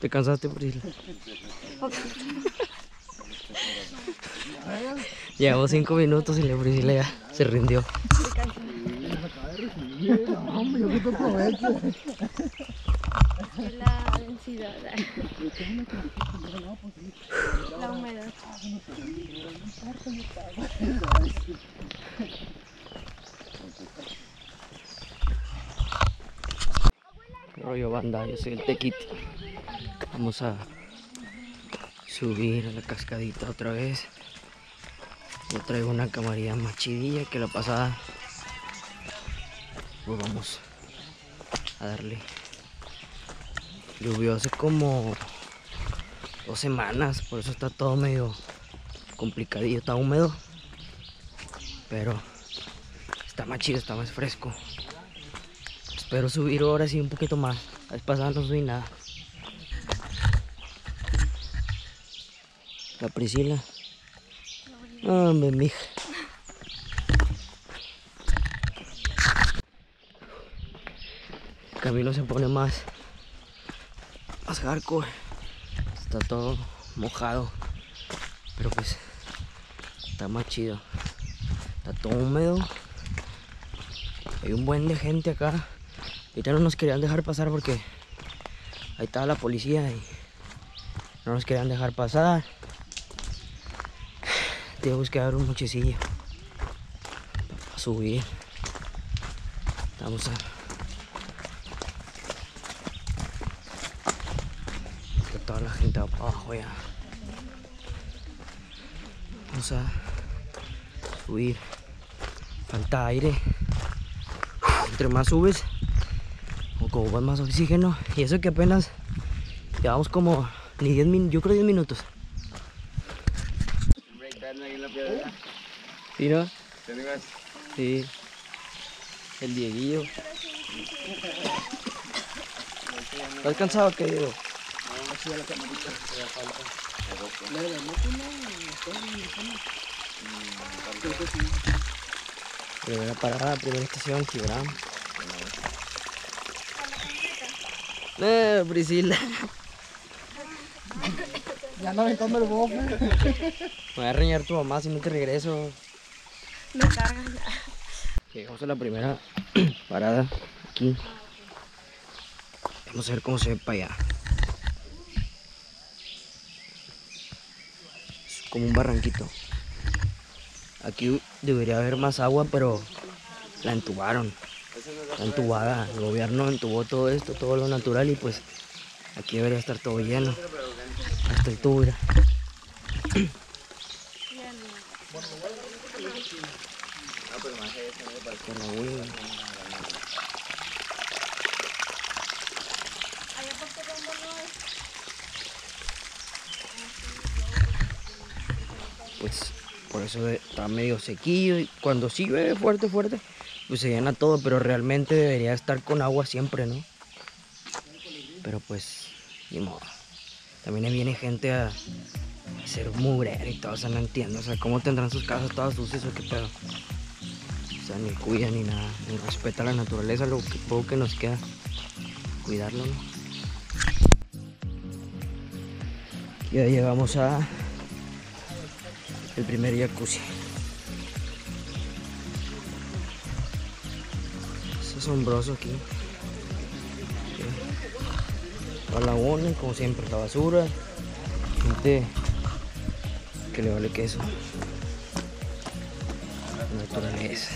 ¿Te cansaste, Priscila? Llevamos cinco minutos y la Priscila ya se rindió. La densidad. La humedad. ¿Qué rollo banda? Yo soy el Tequiti. Vamos a subir a la cascadita otra vez. Yo traigo una camarilla más chidilla que la pasada. Pues vamos a darle. Llovió hace como dos semanas, por eso está todo medio complicadillo, está húmedo. Pero está más chido, está más fresco. Espero subir ahora sí un poquito más. La vez pasada no subí nada. La Priscila. Hombre, mija. El camino se pone más. Más hardcore. Está todo mojado. Pero pues. Está más chido. Está todo húmedo. Hay un buen de gente acá. Ahorita no nos querían dejar pasar porque ahí estaba la policía y no nos querían dejar pasar. Tenemos que dar un mochecillo para subir. Vamos a. Que toda la gente abajo ya. Vamos a subir. Falta aire. Entre más subes, más oxígeno. Y eso que apenas llevamos como ni 10 minutos, yo creo 10 minutos. ¿Sí, no? Sí. El Dieguillo. ¿Estás cansado qué, Diego? Primera parada, primera estación, Quibram. Eh, Priscila. Ya no me come el bofe. Me va a reñar tu mamá si no te regreso. Me cargan. Llegamos a la primera parada aquí. Vamos a ver cómo se ve para allá. Es como un barranquito. Aquí debería haber más agua, pero la entubaron. Entubada. El gobierno entubó todo esto, todo lo natural y pues aquí debería estar todo lleno. Hasta el tubo. Pues por eso está medio sequillo y cuando sí llueve fuerte, fuerte, pues se llena todo, pero realmente debería estar con agua siempre, ¿no? Pero pues, ni modo. También viene gente a ser mugrera y todo, o sea, no entiendo, o sea, cómo tendrán sus casas todas sucias o qué pedo. O sea, ni cuidan ni nada, ni respeta la naturaleza, lo que poco que nos queda, cuidarlo, ¿no? Ya llegamos a el primer jacuzzi. Asombroso aquí. La laguna, como siempre, la basura. Gente que le vale queso. La naturaleza.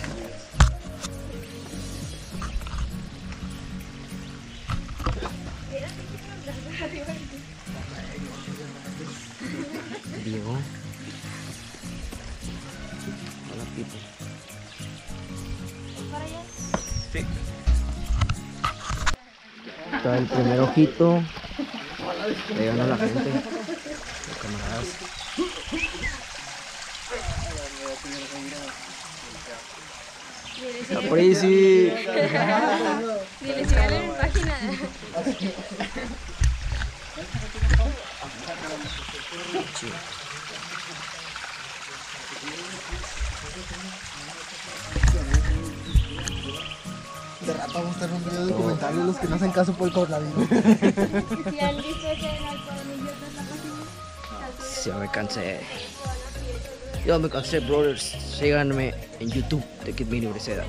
Está el primer ojito. Llegando la gente. Los camaradas. La Prisi. Dile, síganle en mi página. Vamos a hacer un video documental de los que no hacen caso por el coronavirus. Ya me cansé. Yo me cansé, brothers. Síganme en YouTube de Kid Mini Breceda.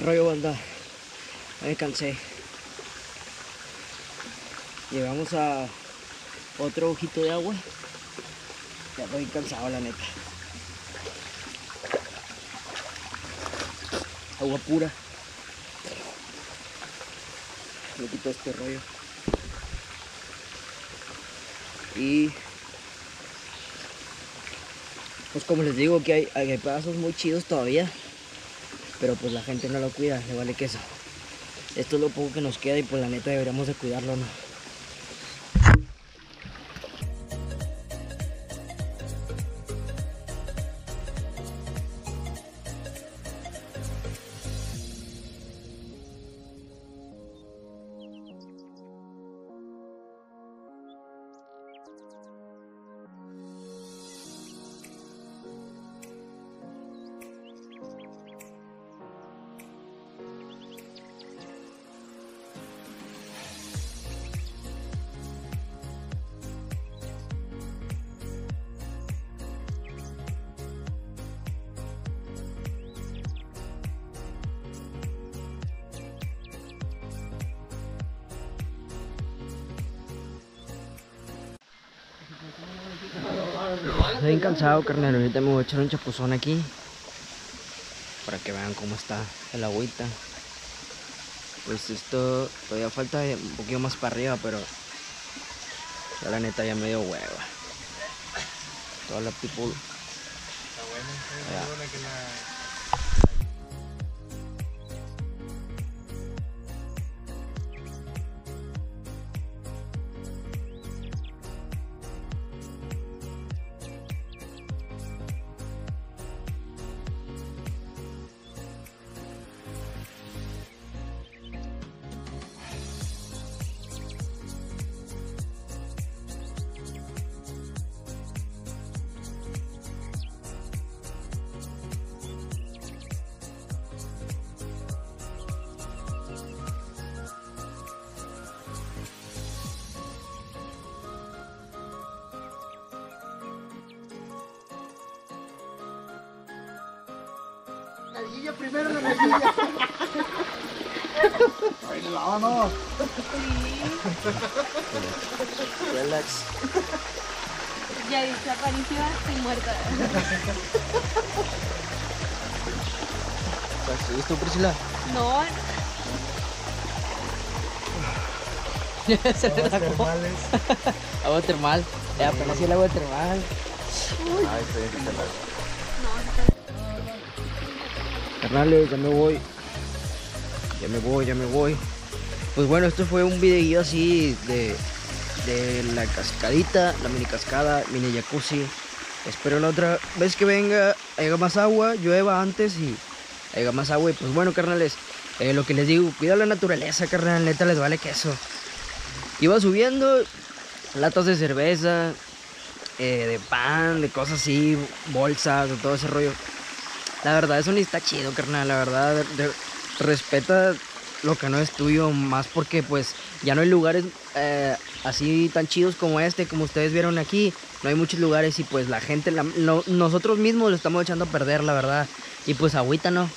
¿Qué rollo, banda? Me cansé. Llegamos a otro ojito de agua. Ya estoy cansado, la neta. Agua pura. Me quito este rollo. Y pues como les digo que hay, hay pedazos muy chidos todavía pero pues la gente no lo cuida, le vale queso. Esto es lo poco que nos queda y pues la neta deberíamos de cuidarlo, ¿no? Estoy bien cansado, carnal. Ahorita me voy a echar un chapuzón aquí. Para que vean cómo está el agüita. Pues esto todavía falta un poquito más para arriba, pero ya la neta ya me dio hueva. Toda la people. Ya. Nalguilla primero, la nalguilla. Ay, no, vámonos. Relax. ya Aparicio, estoy muerta. ¿Estás listo, Priscila? No, Se le. Agua termal. Eh, apenas sí el agua termal. Carnales, ya me voy. Ya me voy, ya me voy. Pues bueno, esto fue un video así de, de la cascadita, la mini cascada, mini jacuzzi. Espero la otra vez que venga haya más agua, llueva antes y haya más agua. Y pues bueno, carnales, eh, lo que les digo, cuida la naturaleza, carnal, neta les vale queso. Iba subiendo latas de cerveza, eh, de pan, de cosas así, bolsas, de todo ese rollo. La verdad, eso ni está chido, carnal. La verdad, respeta lo que no es tuyo, más porque pues ya no hay lugares eh, así tan chidos como este, como ustedes vieron aquí. No hay muchos lugares y pues la gente, nosotros mismos lo estamos echando a perder, la verdad. Y pues agüita, ¿no?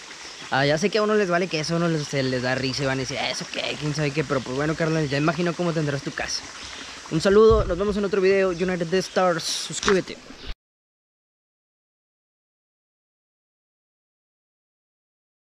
Ah, ya sé que a uno les vale que eso, a uno les, se les da risa y van a decir, eso qué, quién sabe qué, pero pues bueno, carnal, ya imagino cómo tendrás tu casa. Un saludo, nos vemos en otro video. United Stars, suscríbete.